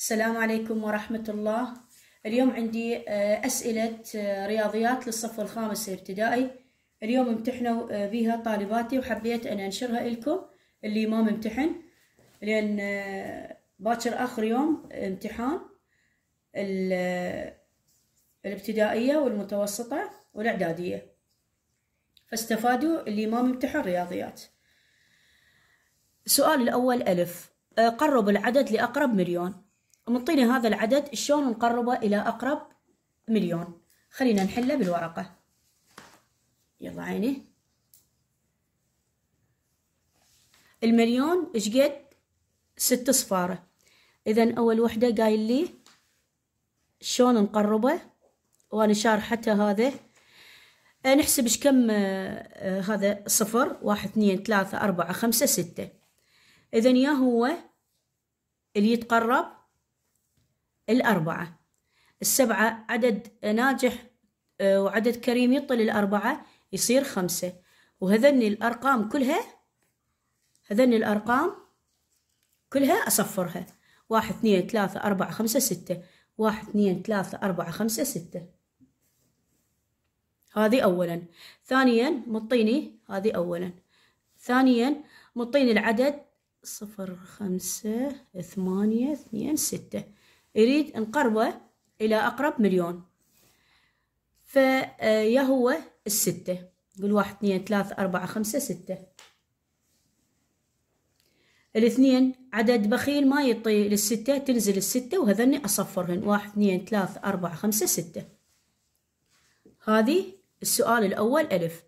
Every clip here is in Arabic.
السلام عليكم ورحمة الله. اليوم عندي آه، أسئلة آه، رياضيات للصف الخامس الابتدائي. اليوم امتحنوا آه، بها طالباتي وحبيت أن أنشرها لكم اللي ما ممتحن. لأن باكر آخر يوم امتحان الابتدائية والمتوسطة والإعدادية. فاستفادوا اللي ما ممتحن رياضيات. السؤال الأول ألف قرب العدد لأقرب مليون. ومنطيني هذا العدد شلون نقربه إلى أقرب مليون؟ خلينا نحله بالورقة. يلا عيني. المليون إيش قد؟ ست صفارة. إذا أول وحدة قايل لي شلون نقربه وأنا شارحته هذا. آه، نحسب إيش كم آه، آه، هذا صفر واحد اثنين ثلاثة أربعة خمسة ستة. إذا يا هو اللي يتقرب الأربعة. السبعة عدد ناجح آه، وعدد كريم يطل الأربعة يصير خمسة. وهذني الأرقام كلها هذني الأرقام كلها أصفرها. واحد اثنين ثلاثة أربعة خمسة ستة. واحد اثنين ثلاثة أربعة خمسة ستة. هذه أولا. ثانيا مطيني هذه أولا. ثانيا مطيني العدد صفر خمسة ثمانية اثنين ستة. يريد نقربه إلى أقرب مليون. فيا هو الستة. نقول واحد اثنين ثلاثة أربعة خمسة ستة. الاثنين عدد بخيل ما يطي للستة تنزل الستة وهذني أصفرهن. واحد اثنين ثلاثة أربعة خمسة ستة. هذه السؤال الأول ألف.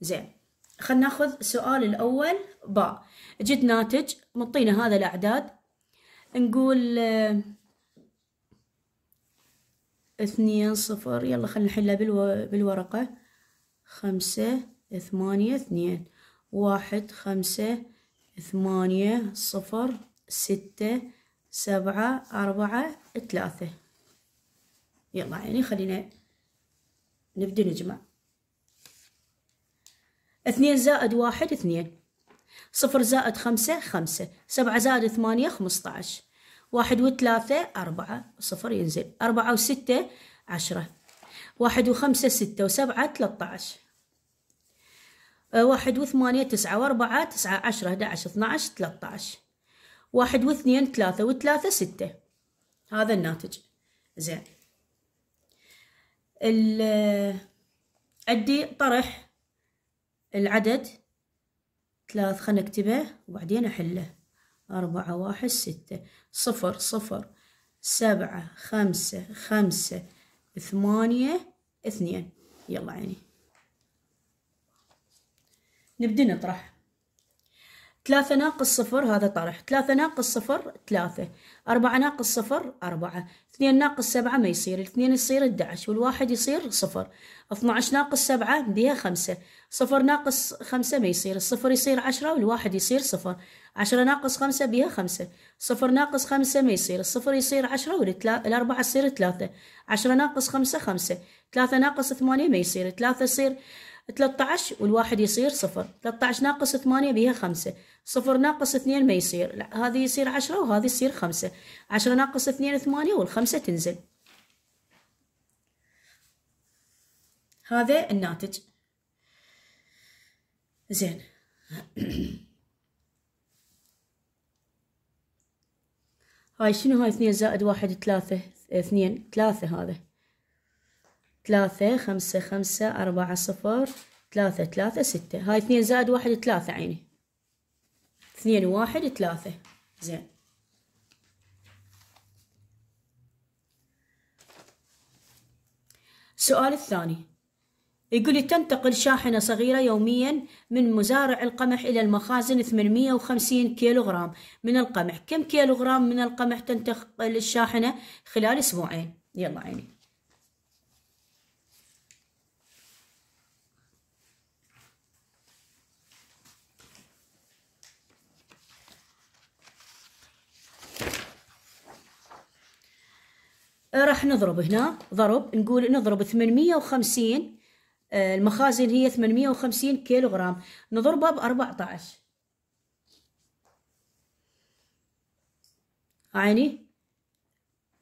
زين. خلنا نأخذ السؤال الأول باء. جد ناتج مطينا هذا الأعداد. نقول اثنين صفر. يلا خلينا نحلها بالو... بالورقة. خمسة ثمانية اثنين. واحد خمسة ثمانية صفر ستة سبعة أربعة ثلاثة. يلا يعني خلينا نبدأ نجمع. اثنين زائد واحد اثنين. صفر زائد خمسة خمسة. سبعة زائد ثمانية خمسة عشر. واحد وثلاثة أربعة صفر ينزل. أربعة وستة عشرة. واحد وخمسة ستة وسبعة ثلاثة عشر. أه، واحد وثمانية تسعة وأربعة تسعة عشرة أحد عشر اثنا عشر ثلاثة عشر. واحد واثنين ثلاثة وثلاثة ستة. هذا الناتج. زين. عندي طرح العدد. ثلاث خلنا نكتبه وبعدين أحله. أربعة واحد ستة. صفر صفر. سبعة خمسة خمسة. ثمانية اثنين. يلا عيني. نبدأ نطرح. ثلاثة ناقص صفر هذا طرح. ثلاثة ناقص صفر ثلاثة. أربعة ناقص صفر أربعة. اثنين ناقص سبعة ما يصير. الاثنين يصير 11 والواحد يصير صفر. 12 ناقص سبعة بها خمسة. صفر ناقص خمسة ما يصير. الصفر يصير عشرة والواحد يصير صفر. عشرة ناقص خمسة بها خمسة. صفر ناقص خمسة ما يصير. الصفر يصير عشرة والأربعة يصير ثلاثة. عشرة ناقص خمسة خمسة. ثلاثة ناقص ثمانية ما يصير. ثلاثة يصير 13 والواحد يصير صفر. 13 ناقص 8 بها خمسة. صفر ناقص اثنين ما يصير. لا هذه يصير عشرة وهذه يصير خمسة. عشرة ناقص اثنين ثمانية والخمسة تنزل. هذا الناتج. زين. هاي شنو هاي اثنين زائد واحد ثلاثة اثنين؟ ثلاثة هذا. ثلاثة خمسة خمسة أربعة صفر ثلاثة ثلاثة ستة. هاي اثنين زائد واحد ثلاثة عيني. اثنين وواحد ثلاثة. زين. السؤال الثاني. يقول لي تنتقل شاحنة صغيرة يوميا من مزارع القمح إلى المخازن 850 كيلوغرام. من القمح؟ كم كيلوغرام من القمح تنتقل الشاحنة خلال أسبوعين؟ يلا عيني. راح نضرب هنا ضرب نقول نضرب 850 آه، المخازن هي 850 كيلو غرام نضربها ب 14 عيني؟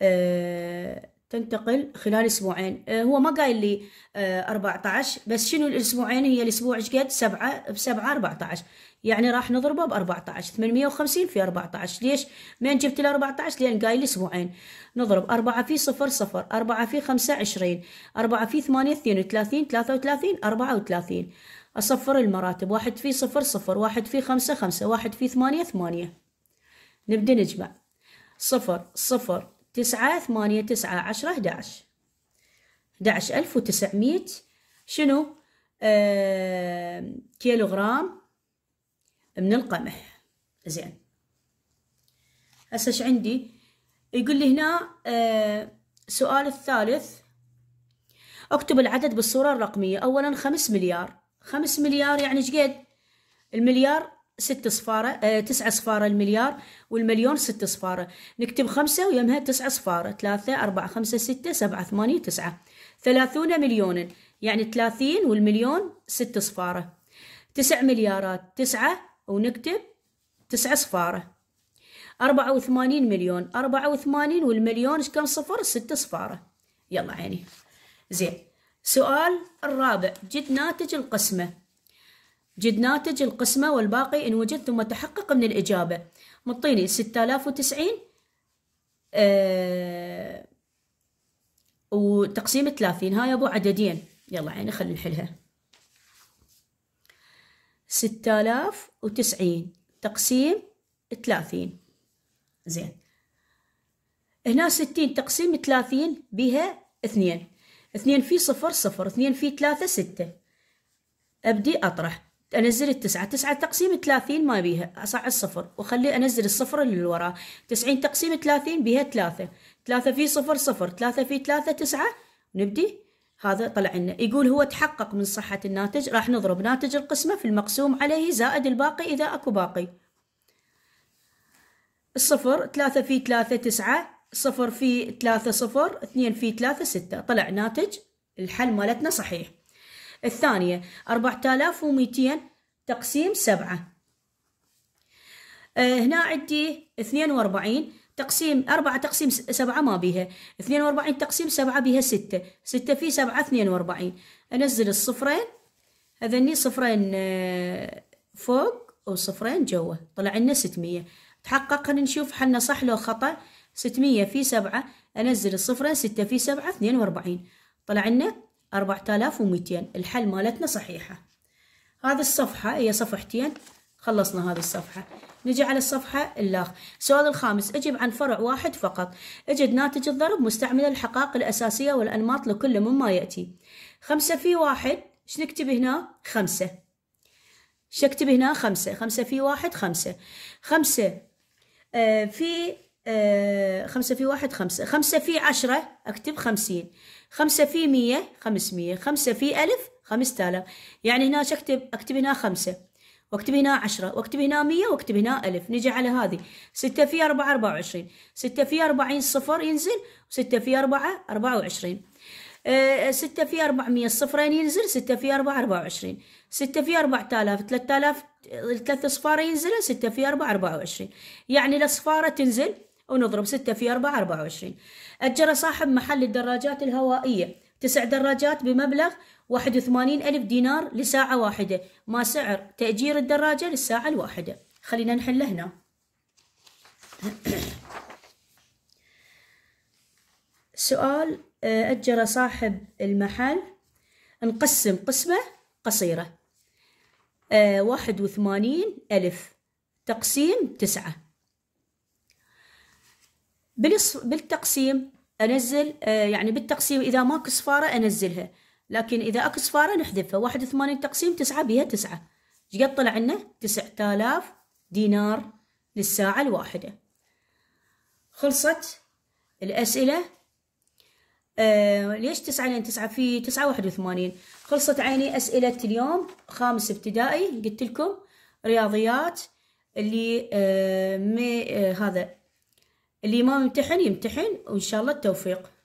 آه تنتقل خلال أسبوعين. آه هو ما قايل لي آه 14 بس شنو الأسبوعين؟ هي الأسبوع إيش قد؟ 7 ب 7 14 يعني راح نضربه ب 14 850 في 14 ليش؟ من جبت ال 14 لأن قايل لي أسبوعين. نضرب 4 في 0 0 4 في 5 20 4 في 8 32 33 34 أصفر المراتب. واحد في صفر صفر. واحد في خمسة خمسة. واحد في ثمانية ثمانية. نبدأ نجمع. صفر صفر. تسعة ثمانية تسعة عشرة أحداش أحداش ألف وتسعمية. شنو؟ آه كيلو غرام من القمح. زين. هسه إيش عندي؟ يقول لي هنا آه سؤال الثالث. أكتب العدد بالصورة الرقمية. اولا خمس مليار. خمس مليار يعني إيش قد؟ المليار ست صفارة آه تسعة صفارة المليار والمليون ست صفارة. نكتب خمسة ويمها تسعة صفارة. ثلاثة أربعة خمسة ستة سبعة ثمانية تسعة. ثلاثون مليونا يعني ثلاثين والمليون ست صفارة. تسع مليارات تسعة ونكتب تسعة صفارة. أربعة وثمانين مليون. أربعة وثمانين والمليون كم صفر؟ ستة صفارة. يلا عيني. زين. سؤال الرابع. جد ناتج القسمة. جد ناتج القسمة والباقي إن وجد ثم تحقق من الإجابة. مطيني ستة آلاف وتسعين آه وتقسيم ثلاثين. هاي أبو عددين. يلا عيني خلينا نحلها. ستة آلاف وتسعين. تقسيم ثلاثين. زين. هنا ستين تقسيم ثلاثين بها اثنين. اثنين في صفر صفر. اثنين في ثلاثة ستة. أبدي أطرح. أنزل التسعة. تسعة تقسيم ثلاثين ما بيها أصعد الصفر. وخلي أنزل الصفر اللي وراه. تسعين تقسيم ثلاثين بيها ثلاثة. ثلاثة في صفر صفر ثلاثة في ثلاثة تسعة. نبدي؟ هذا طلع لنا. يقول هو تحقق من صحة الناتج راح نضرب ناتج القسمة في المقسوم عليه زائد الباقي إذا أكو باقي. الصفر ثلاثة في ثلاثة تسعة. صفر في ثلاثة صفر اثنين في ثلاثة ستة. طلع ناتج الحل مالتنا صحيح. الثانية أربعة آلاف ومئتين تقسيم سبعة. أه هنا عندي اثنين وأربعين تقسيم أربعة تقسيم سبعة ما بيها. اثنين وأربعين تقسيم سبعة بيها ستة. ستة في سبعة اثنين وأربعين. أنزل الصفرين. هذني صفرين فوق وصفرين جوا. طلع لنا ستمية. تحقق خلينا نشوف حنا صح لو خطأ. ستمية في سبعة. أنزل الصفرين ستة في سبعة اثنين وأربعين. طلع لنا أربعة آلاف ومئتين. الحل مالتنا صحيحة. هذه الصفحة هي صفحتين. خلصنا هذه الصفحة. نجي على الصفحة اللاخ السؤال الخامس. أجب عن فرع واحد فقط. أجد ناتج الضرب مستعمل الحقائق الأساسية والأنماط لكل مما يأتي. خمسة في واحد. إيش نكتب هنا؟ خمسة. إيش اكتب هنا؟ خمسة. خمسة في واحد خمسة. خمسة آه في خمسة في واحد خمسة. خمسة في عشرة أكتب خمسين. خمسة في مية خمسمية. خمسة في ألف خمسة آلاف. يعني هنا أكتب؟ أكتب هنا خمسة. وأكتب هنا عشرة. وأكتب هنا مية. وأكتب هنا ألف. نجي على هذه. ستة في أربعة أربعة وعشرين. ستة في أربعين صفر ينزل. وستة في أربعة أربعة وعشرين. أه ستة في أربعمية صفرين ينزل. ستة في أربعة أربعة وعشرين. ستة في أربعة آلاف ثلاثة آلاف ثلاثة صفارة ينزل. ستة في أربعة أربعة وعشرين. يعني الأصفارة تنزل ونضرب ستة في أربعة أربعة وعشرين. أجر صاحب محل الدراجات الهوائية تسع دراجات بمبلغ واحد وثمانين ألف دينار لساعة واحدة ما سعر تأجير الدراجة للساعة الواحدة. خلينا نحل هنا. سؤال أجر صاحب المحل. نقسم قسمة قصيرة. واحد وثمانين ألف تقسيم تسعة. بالتقسيم أنزل يعني بالتقسيم إذا ماكو صفارة أنزلها لكن إذا أكو صفارة نحذفها. واحد وثمانين تقسيم تسعة بها تسعة. إيش قد طلع لنا؟ تسعة آلاف دينار للساعة الواحدة. خلصت الأسئلة؟ آه ليش تسعة لين تسعة؟ في تسعة واحد وثمانين. خلصت عيني أسئلة اليوم. خامس ابتدائي قلت لكم رياضيات اللي آه مي آه هذا اللي ما يمتحن يمتحن وإن شاء الله التوفيق.